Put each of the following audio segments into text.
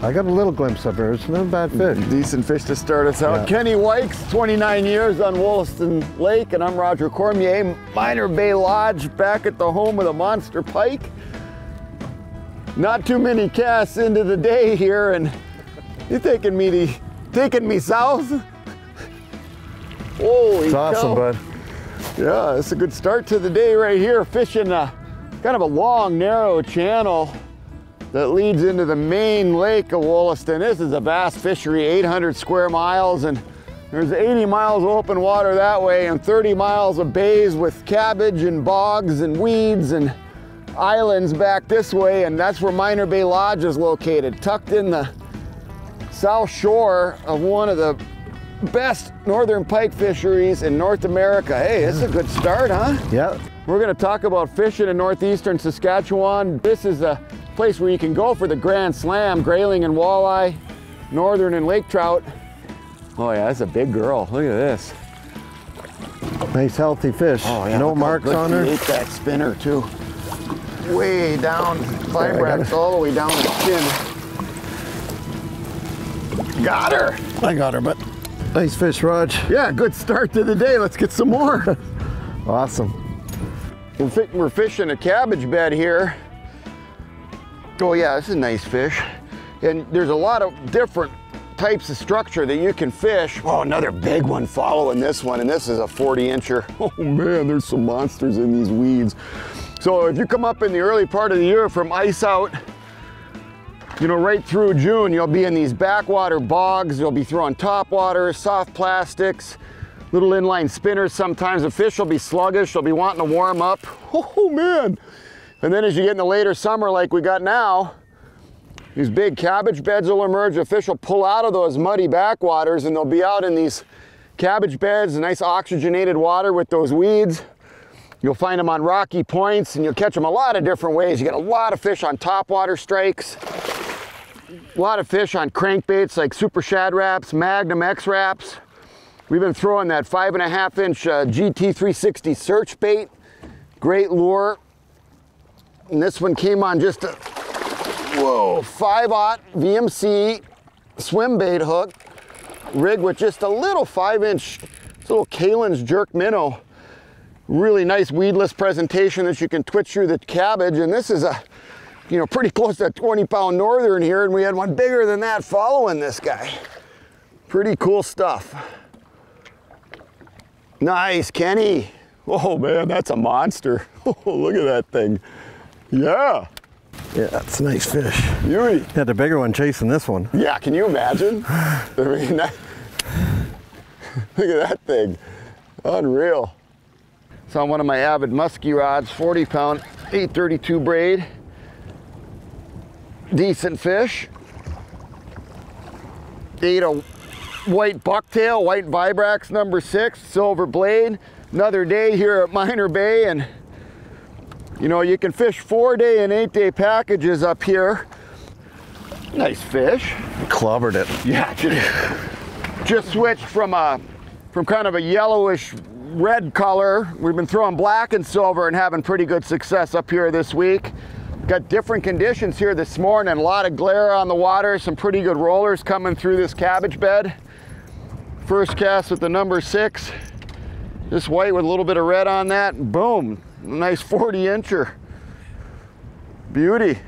I got a little glimpse of her. It's not a bad fish. Mm-hmm. Decent fish to start us out. Yeah. Kenny Wykes, 29 years on Wollaston Lake, and I'm Roger Cormier, Minor Bay Lodge, back at the home of the monster pike. Not too many casts into the day here, and you taking me to, taking me south? Holy It's awesome, cow. bud. Yeah, it's a good start to the day right here, fishing a, kind of a long, narrow channel that leads into the main lake of Wollaston. This is a vast fishery, 800 square miles, and there's 80 miles of open water that way and 30 miles of bays with cabbage and bogs and weeds and islands back this way, and that's where Minor Bay Lodge is located, tucked in the south shore of one of the best northern pike fisheries in North America. Hey, it's a good start, huh? Yeah. We're gonna talk about fishing in northeastern Saskatchewan. This is a place where you can go for the Grand Slam, grayling and walleye, northern and lake trout. Oh yeah, that's a big girl. Look at this. Nice healthy fish. Oh, no look marks on her. Ate that spinner too. Way down, vibrax all the way down the chin. Got her. I got her, but nice fish, Rog. Yeah, good start to the day. Let's get some more. Awesome. We're fishing a cabbage bed here. Oh yeah, this is a nice fish. And there's a lot of different types of structure that you can fish. Oh, another big one following this one, and this is a 40 incher. Oh man, there's some monsters in these weeds. So if you come up in the early part of the year from ice out, you know, right through June, you'll be in these backwater bogs. You'll be throwing top water, soft plastics, little inline spinners. Sometimes the fish will be sluggish. They'll be wanting to warm up. Oh man. And then as you get in the later summer like we got now, these big cabbage beds will emerge. The fish will pull out of those muddy backwaters and they'll be out in these cabbage beds, nice oxygenated water with those weeds. You'll find them on rocky points and you'll catch them a lot of different ways. You get a lot of fish on topwater strikes, a lot of fish on crankbaits like super shad Raps, magnum X-Raps. We've been throwing that five and a half inch uh, GT360 search bait. Great lure. And this one came on just a, whoa, five aught VMC swim bait hook rig with just a little five inch, little Kalin's jerk minnow. Really nice weedless presentation that you can twitch through the cabbage. And this is a, you know, pretty close to a 20 pound northern here. And we had one bigger than that following this guy. Pretty cool stuff. Nice, Kenny. Oh man, that's a monster. Oh, look at that thing. Yeah, Yeah, that's a nice fish. beauty. Yeah, the bigger one chasing this one. Yeah, can you imagine? I mean, that, look at that thing. Unreal. It's on one of my Avid musky rods, 40 pound, 832 braid. Decent fish. Ate a white bucktail, white vibrax number six, silver blade. Another day here at Minor Bay and you know, you can fish four day and eight day packages up here. Nice fish. Clobbered it. Yeah, just, just switched from a from kind of a yellowish red color. We've been throwing black and silver and having pretty good success up here this week. Got different conditions here this morning. A lot of glare on the water. Some pretty good rollers coming through this cabbage bed. First cast with the number six. This white with a little bit of red on that. Boom. Nice 40 incher. Beauty.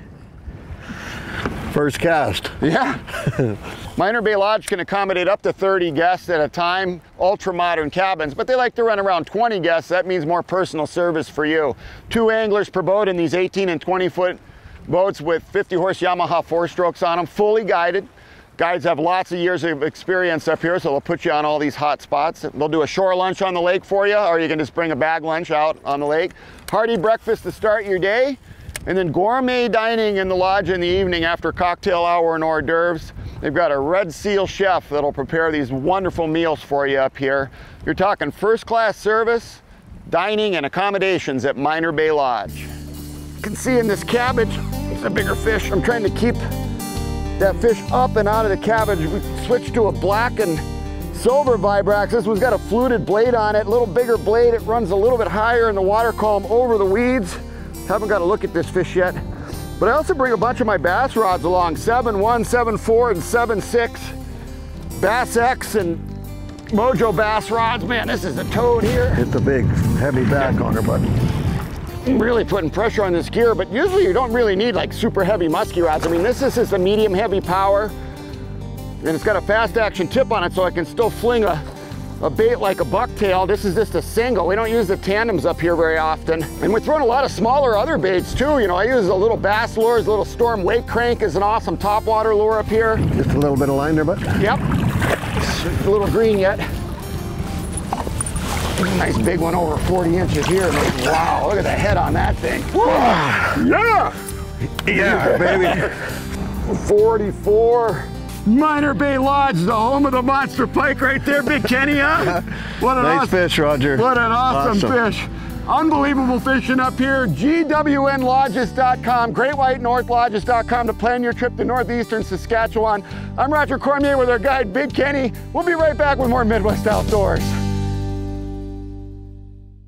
First cast. Yeah. Minor Bay Lodge can accommodate up to 30 guests at a time, ultra modern cabins, but they like to run around 20 guests. That means more personal service for you. Two anglers per boat in these 18 and 20 foot boats with 50 horse Yamaha four strokes on them, fully guided. Guides have lots of years of experience up here, so they'll put you on all these hot spots. They'll do a shore lunch on the lake for you, or you can just bring a bag lunch out on the lake. Hearty breakfast to start your day. And then gourmet dining in the lodge in the evening after cocktail hour and hors d'oeuvres. They've got a Red Seal chef that'll prepare these wonderful meals for you up here. You're talking first class service, dining, and accommodations at Minor Bay Lodge. You can see in this cabbage, it's a bigger fish. I'm trying to keep that fish up and out of the cabbage. We switched to a black and silver Vibrax. This one's got a fluted blade on it, a little bigger blade. It runs a little bit higher in the water column over the weeds. Haven't got a look at this fish yet. But I also bring a bunch of my bass rods along, 7.1, 7.4, and 7-6. Bass X and Mojo bass rods. Man, this is a toad here. Hit the big heavy back on her, bud. Really putting pressure on this gear, but usually you don't really need like super heavy musky rods. I mean, this is just a medium heavy power, and it's got a fast action tip on it so I can still fling a, a bait like a bucktail. This is just a single. We don't use the tandems up here very often. And we're throwing a lot of smaller other baits too. You know, I use a little bass lures, a little storm wake crank is an awesome topwater lure up here. Just a little bit of line there, bud. Yep, a little green yet. Nice big one over 40 inches here. man. Wow, look at the head on that thing. Yeah! Yeah, baby. 44. Minor Bay Lodge, the home of the monster pike right there, Big Kenny, huh? What an nice awesome, fish, Roger. What an awesome, Awesome. fish. Unbelievable fishing up here. GWNLodges.com, GreatWhiteNorthLodges.com to plan your trip to northeastern Saskatchewan. I'm Roger Cormier with our guide, Big Kenny. We'll be right back with more Midwest Outdoors.